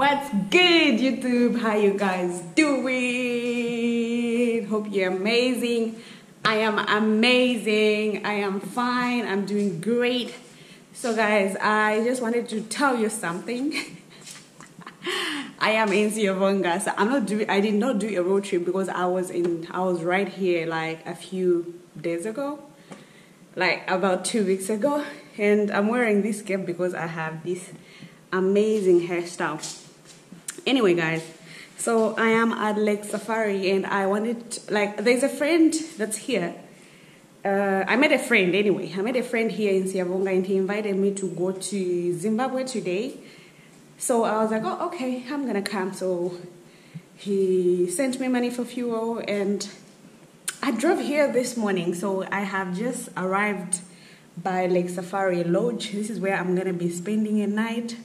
What's good, YouTube? How you guys doing? Hope you're amazing. I am amazing. I am fine. I'm doing great. So, guys, I just wanted to tell you something. I am in Siavonga. So I'm not doing. I did not do a road trip because I was in. I was right here like a few days ago, like about two weeks ago, and I'm wearing this cap because I have this amazing hairstyle. Anyway, guys, so I am at Lake Safari and I wanted, to, like, there's a friend that's here. Uh, I met a friend anyway. I met a friend here in Siavonga and he invited me to go to Zimbabwe today. So I was like, oh, okay, I'm gonna come. So he sent me money for fuel and I drove here this morning. So I have just arrived by Lake Safari Lodge. This is where I'm gonna be spending a night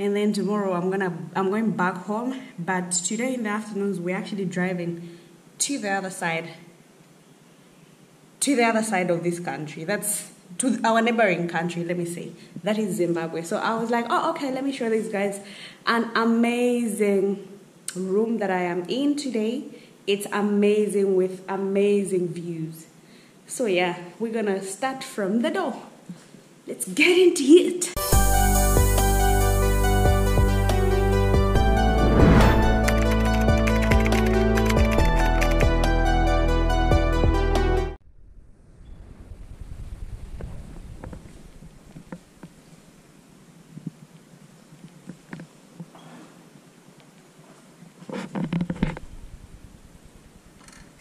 and then tomorrow I'm gonna I'm going back home. But today in the afternoons we're actually driving to the other side, to the other side of this country. That's to our neighboring country. Let me say that is Zimbabwe. So I was like, oh okay, let me show these guys an amazing room that I am in today. It's amazing with amazing views. So yeah, we're gonna start from the door. Let's get into it.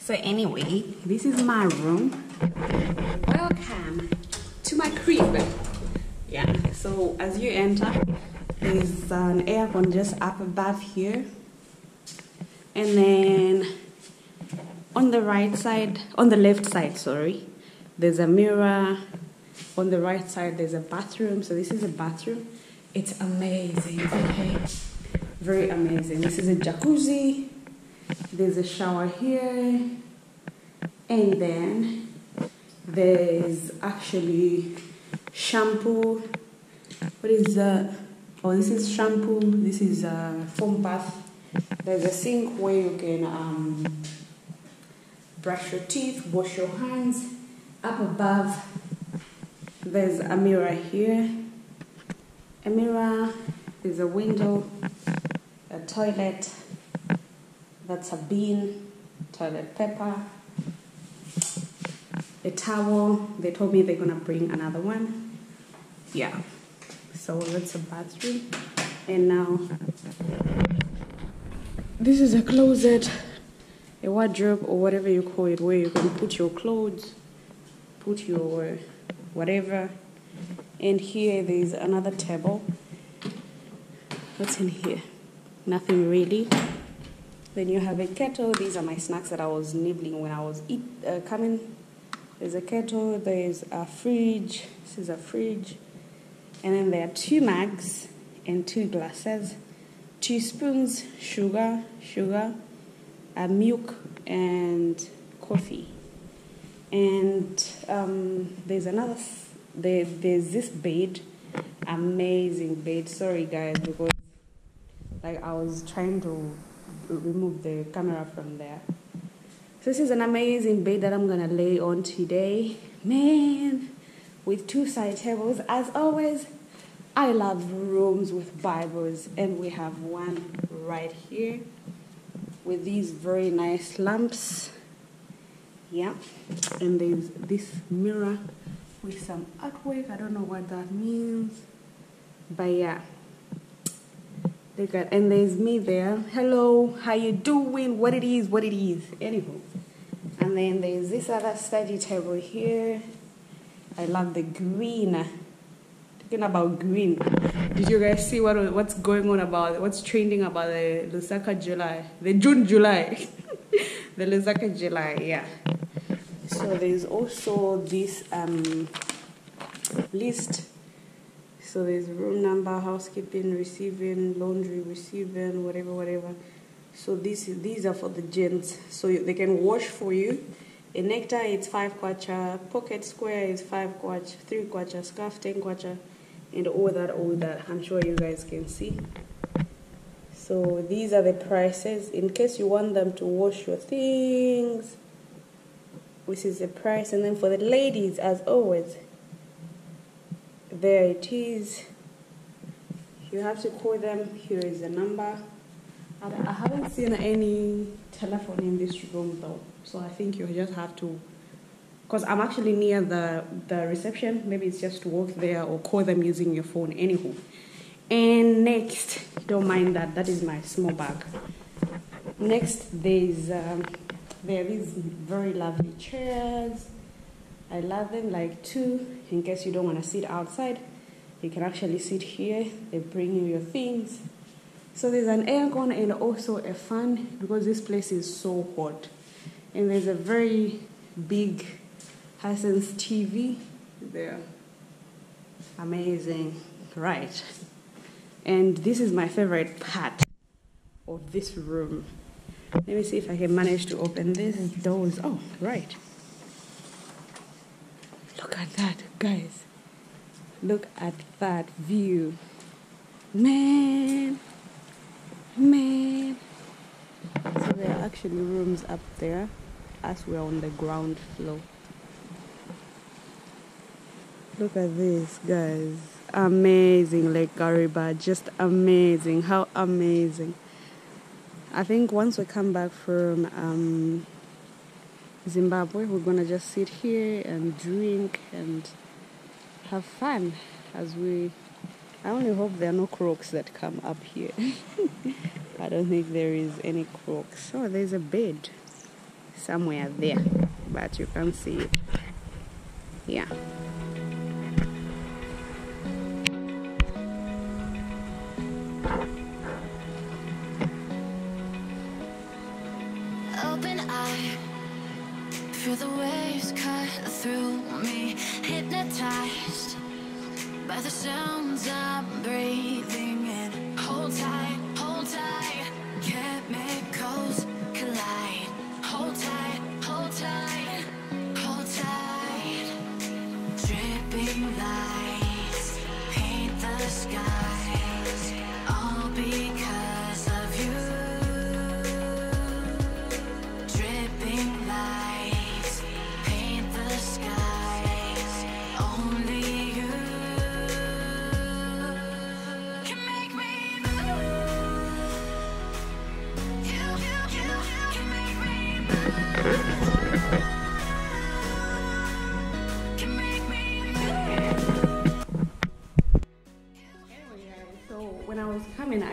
So anyway, this is my room. Welcome to my crib. Yeah, so as you enter, there's an aircon just up above here. And then on the right side, on the left side, sorry, there's a mirror. On the right side, there's a bathroom. So this is a bathroom. It's amazing, okay? Very amazing. This is a jacuzzi there's a shower here and then there's actually shampoo. What is that oh this is shampoo. This is a foam bath. There's a sink where you can um, brush your teeth wash your hands. Up above there's a mirror here. A mirror there's a window a toilet that's a bean, toilet paper, a towel. They told me they're gonna bring another one. Yeah. So that's a bathroom. And now this is a closet, a wardrobe or whatever you call it, where you can put your clothes, put your whatever. And here there's another table. What's in here? Nothing really. Then you have a kettle. These are my snacks that I was nibbling when I was eat, uh, coming. There's a kettle. There's a fridge. This is a fridge. And then there are two mugs and two glasses, two spoons, sugar, sugar, milk, and coffee. And um, there's another. There, there's this bed, amazing bed. Sorry guys, because like I was trying to remove the camera from there. So this is an amazing bed that I'm gonna lay on today. Man, with two side tables. As always, I love rooms with Bibles, and we have one right here with these very nice lamps. Yeah, and there's this mirror with some artwork. I don't know what that means, but yeah. Look at, and there's me there. Hello, how you doing? What it is, what it is. Anywho. And then there's this other study table here. I love the green. Talking about green. Did you guys see what what's going on about what's trending about the Lusaka July? The June July. the Lusaka July, yeah. So there's also this um list so there's room number, housekeeping, receiving, laundry, receiving, whatever, whatever. So this these are for the gents. So they can wash for you. A nectar is 5 kwacha, pocket square is 5 kwacha, 3 kwacha, scarf 10 kwacha, and all that, all that. I'm sure you guys can see. So these are the prices in case you want them to wash your things. This is the price, and then for the ladies, as always, there it is. You have to call them. Here is the number. I haven't seen any telephone in this room though, so I think you just have to. Because I'm actually near the the reception. Maybe it's just to walk there or call them using your phone. Anywho. And next, don't mind that, that is my small bag. Next, there's um, there is very lovely chairs. I love them like two. In case you don't want to sit outside, you can actually sit here. They bring you your things. So there's an aircon and also a fan because this place is so hot. And there's a very big Hisense TV there. Amazing, right? And this is my favorite part of this room. Let me see if I can manage to open these doors. Oh, right. Look at that, guys. Look at that view. Man, man. So there are actually rooms up there as we're on the ground floor. Look at this, guys amazing Lake Kariba, just amazing. How amazing. I think once we come back from um, Zimbabwe, we're gonna just sit here and drink and have fun as we. I only hope there are no crocs that come up here. Don't think there is any crocs. Oh, there's a bed somewhere there, but you can't see it. Yeah. Feel the waves cut through me Hypnotized by the sounds I'm breathing in hold tight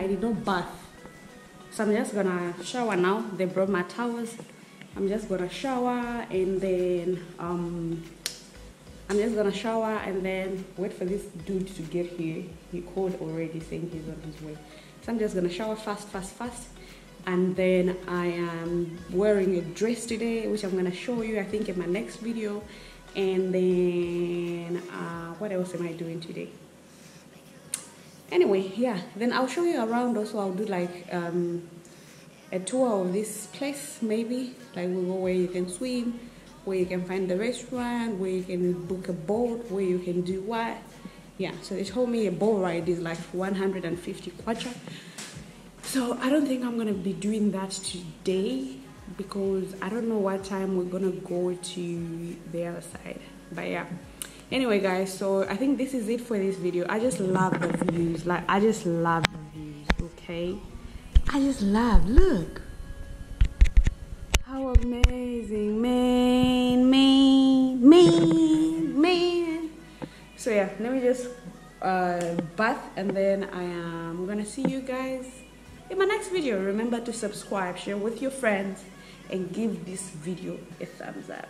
I did not bath. So I'm just gonna shower now. They brought my towels. I'm just gonna shower and then um, I'm just gonna shower and then wait for this dude to get here. He called already saying he's on his way. So I'm just gonna shower fast, fast, fast. And then I am wearing a dress today, which I'm gonna show you, I think, in my next video. And then, uh, what else am I doing today? Anyway yeah then i'll show you around also. I'll do like um, a tour of this place maybe. Like we'll go where you can swim where you can find the restaurant where you can book a boat where you can do what. Yeah so they told me a boat ride is like 150 kwacha. So i don't think i'm gonna be doing that today because i don't know what time we're gonna go to the other side. But yeah anyway guys so i think this is it for this video. I just love the views. Like i just love the views okay? I just love look. How amazing. Man man man man. So yeah let me just uh bath and then i am gonna see you guys in my next video. Remember to subscribe share with your friends and give this video a thumbs up